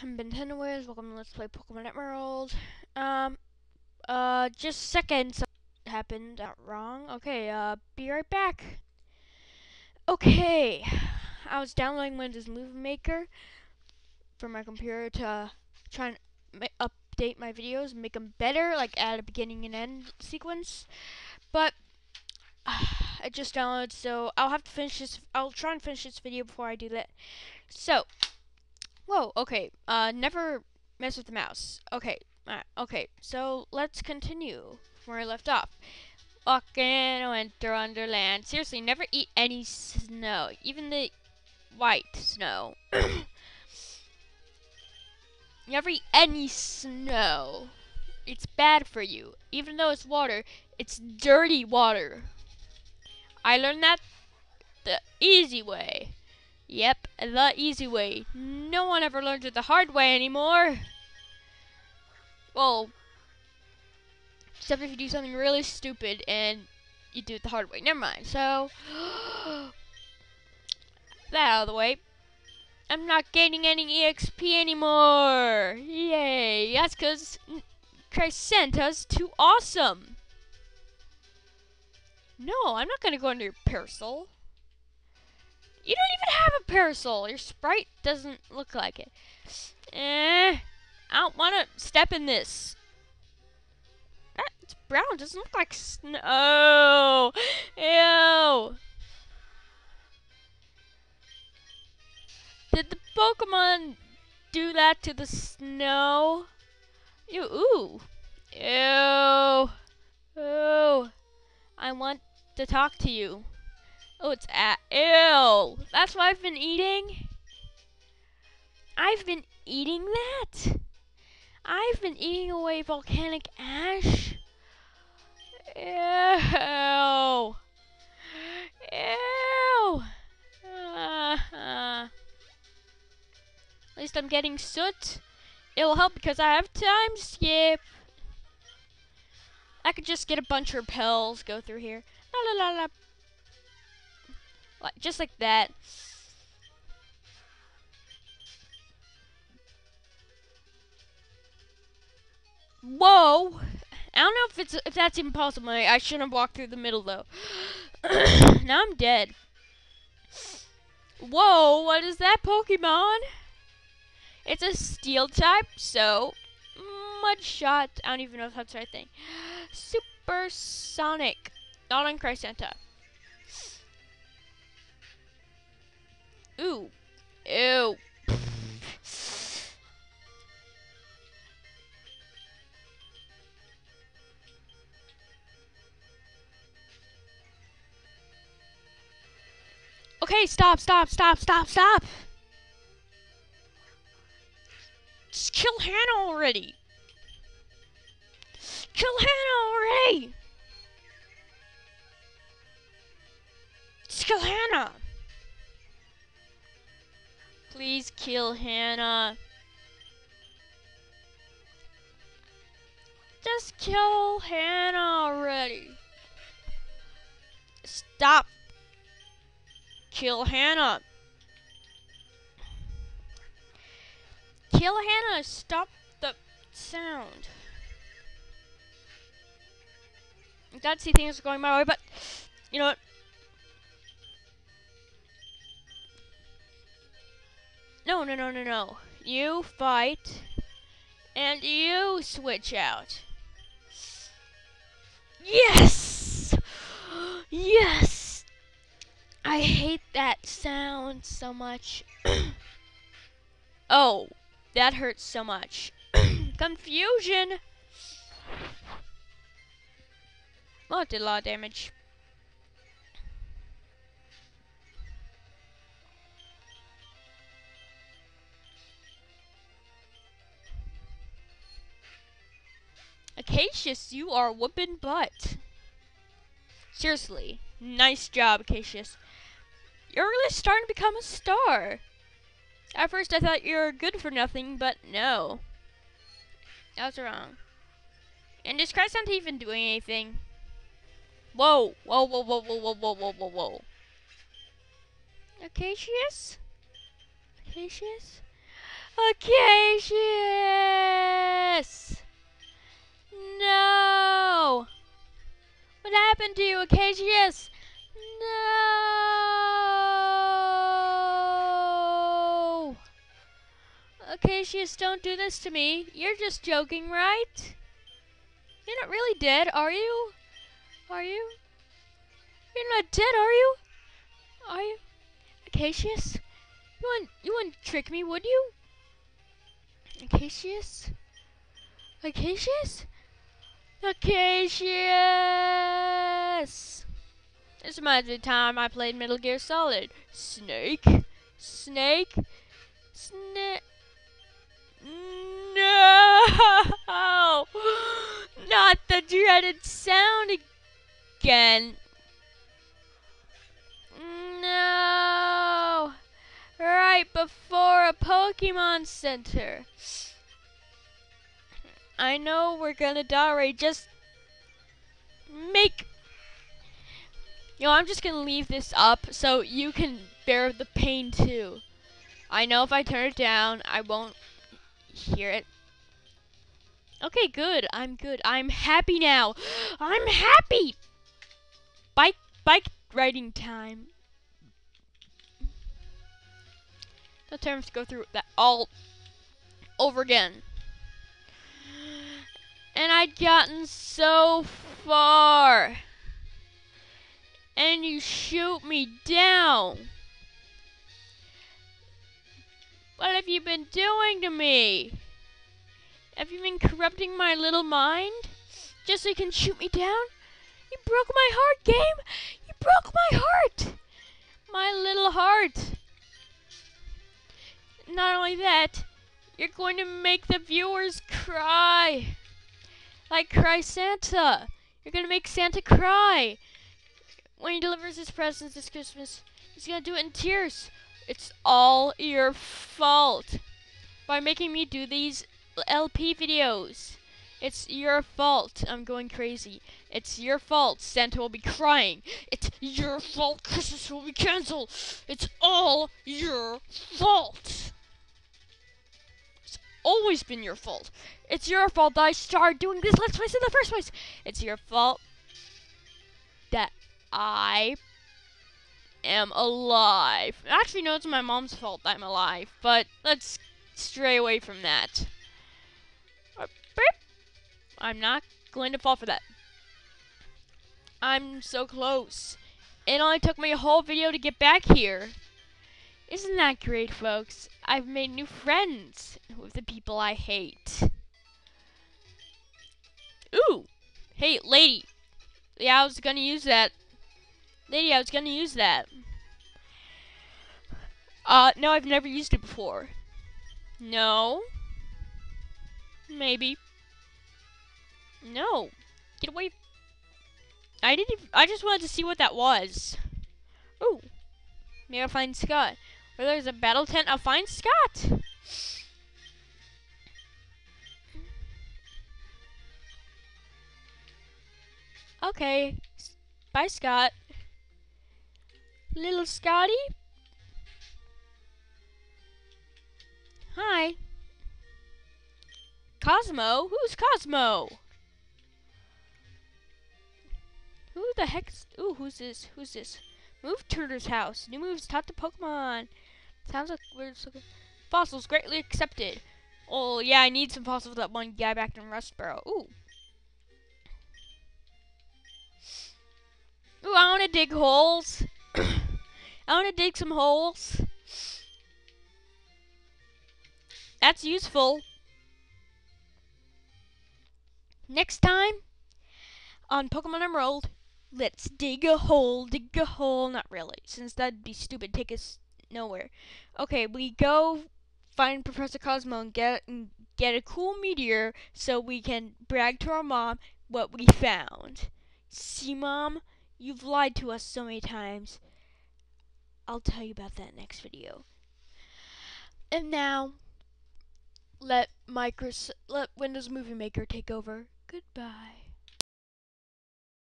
I'm Ben Tenderways. Welcome to Let's Play Pokemon Emerald. Um, uh, just a second. Something happened uh, wrong. Okay, uh, be right back. Okay, I was downloading Windows Movie Maker for my computer to try and update my videos, make them better, like add a beginning and end sequence. But I just downloaded, so I'll have to finish this. I'll try and finish this video before I do that. So. Whoa, okay. Uh, never mess with the mouse. Okay, okay. So let's continue where I left off. Walking in winter wonderland. Seriously, never eat any snow, even the white snow. never eat any snow. It's bad for you. Even though it's water, it's dirty water. I learned that the easy way. Yep, the easy way. No one ever learns it the hard way anymore. Well, except if you do something really stupid and you do it the hard way. Never mind. So, that out of the way. I'm not gaining any EXP anymore. Yay. That's because Crysanta's too awesome. No, I'm not going to go under your parasol. You don't even have a parasol. Your sprite doesn't look like it. Eh, I don't want to step in this. That's brown. It doesn't look like snow. Ew. Did the Pokemon do that to the snow? Ew, ooh. Ew. Ooh. I want to talk to you. Oh, it's at ew. That's what I've been eating. I've been eating that. I've been eating away volcanic ash. Ew. Ew. Uh, uh. At least I'm getting soot. It'll help because I have time skip. I could just get a bunch of repels, go through here. La la la la. Like, just like that. Whoa! I don't know if it's if that's even possible. I, I shouldn't have walked through the middle though. now I'm dead. Whoa! What is that Pokemon? It's a Steel type, so Mud Shot. I don't even know if that's the right thing. Supersonic. Not on Crycenta. Ooh. Ew. Okay, stop, stop, stop, stop, stop. Just kill Hannah already. Kill Hannah already. Just kill Hannah. Please kill Hannah. Just kill Hannah already. Stop. Kill Hannah. Kill Hannah. Stop the sound. I gotta see things going my way, but you know what? No, no, no, no, no. You fight, and you switch out. Yes! Yes! I hate that sound so much. oh, that hurts so much. Confusion! A lot of damage. Acacius, you are whooping butt. Seriously, nice job, Acacius. You're really starting to become a star. At first I thought you were good for nothing, but no. I was wrong. And is Christ not even doing anything? Whoa, whoa, whoa, whoa, whoa, whoa, whoa, whoa, whoa, whoa. Acacius? Acacius? Acacius! No! What happened to you, Acacius? No! Acacius, don't do this to me. You're just joking, right? You're not really dead, are you? Are you? You're not dead, are you? Are you? Acacius? You wouldn't, you wouldn't trick me, would you? Acacius? Acacius? Acacius! This reminds me of the time I played Metal Gear Solid. Snake? Snake? Snake? No! Not the dreaded sound again. No! Right before a Pokemon Center. I know we're gonna die right. Just make. You know, I'm just gonna leave this up so you can bear the pain too. I know if I turn it down, I won't hear it. Okay, good. I'm good. I'm happy now. I'm happy. Bike bike riding time. The terms to go through that all over again. And I'd gotten so far. And you shoot me down. What have you been doing to me? Have you been corrupting my little mind? Just so you can shoot me down? You broke my heart, game! You broke my heart! My little heart! Not only that, you're going to make the viewers cry. Like Cry Santa. You're gonna make Santa cry. When he delivers his presents this Christmas, he's gonna do it in tears. It's all your fault. By making me do these LP videos. It's your fault. I'm going crazy. It's your fault. Santa will be crying. It's your fault. Christmas will be canceled. It's all your fault. Always been your fault. It's your fault that I started doing this Let's in the first place. It's your fault that I am alive. Actually, no, it's my mom's fault that I'm alive. But let's stray away from that. Uh, I'm not going to fall for that. I'm so close. It only took me a whole video to get back here. Isn't that great, folks? I've made new friends with the people I hate. Ooh! Hey, lady. Yeah, I was gonna use that. Lady, I was gonna use that. Uh, no, I've never used it before. No. Maybe. No. Get away. I didn't. I just wanted to see what that was. Ooh. Maybe I'll find Scott. Where there's a battle tent, I'll find Scott. Okay. Bye, Scott. Little Scotty? Hi. Cozmo? Who's Cozmo? Who the heck's... Ooh, who's this? Who's this? Move Tutor's house. New moves taught to Pokemon. Sounds like weird. Fossils greatly accepted. Oh, yeah, I need some fossils that one guy back in Rustboro. Ooh. Ooh, I want to dig holes. I want to dig some holes. That's useful. Next time on Pokemon Emerald, let's dig a hole, dig a hole. Not really, since that'd be stupid. Take us nowhere. Okay, we go find Professor Cozmo and get and get a cool meteor so we can brag to our mom what we found. See, mom, you've lied to us so many times. I'll tell you about that next video. And now, let Microsoft, let Windows Movie Maker take over. Goodbye.